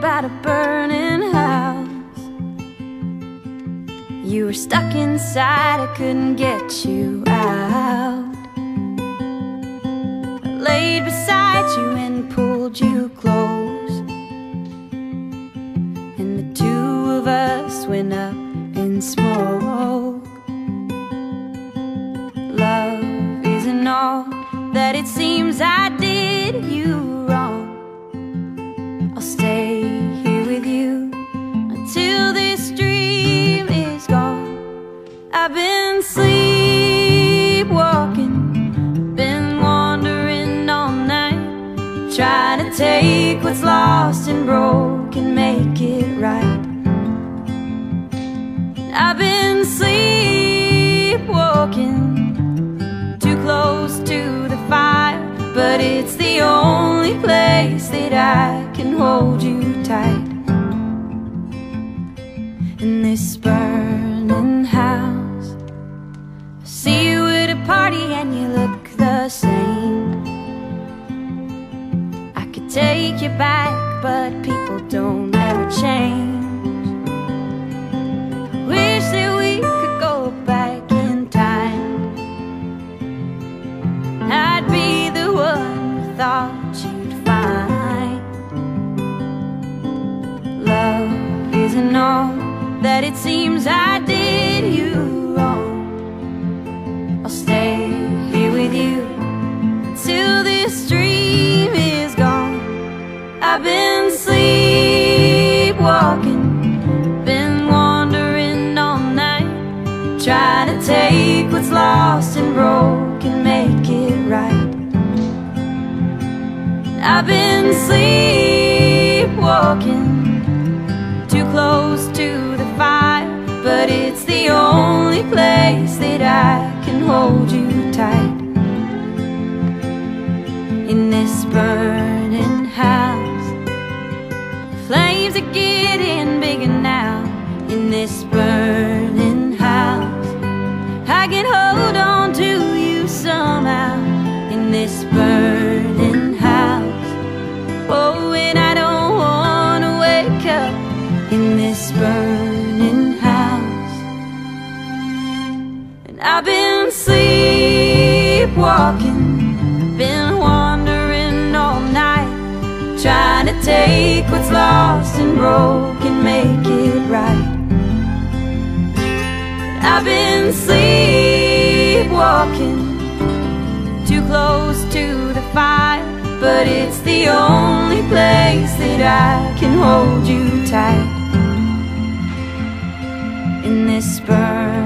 about a burning house. You were stuck inside, I couldn't get you out. I laid beside you and pulled you close. And the two of us went up in smoke. Love isn't all that it seems I did you wrong. I'll stay sleepwalking, been wandering all night, trying to take what's lost and broken, make it right. I've been sleepwalking, too close to the fire, but it's the only place that I can hold you tight take you back, but people don't ever change. Wish that we could go back in time. I'd be the one you thought you'd find. Love isn't all that it seems I did you I've been sleepwalking, been wandering all night, trying to take what's lost and broken, make it right. I've been sleepwalking too close to the fire, but it's the only place that I can hold you tight. In this burning this burning house, I can hold on to you somehow. In this burning house, oh, and I don't wanna wake up in this burning house. And I've been sleepwalking, been wandering all night, trying to take what's lost and broken, too close to the fire, but it's the only place that I can hold you tight. In this burn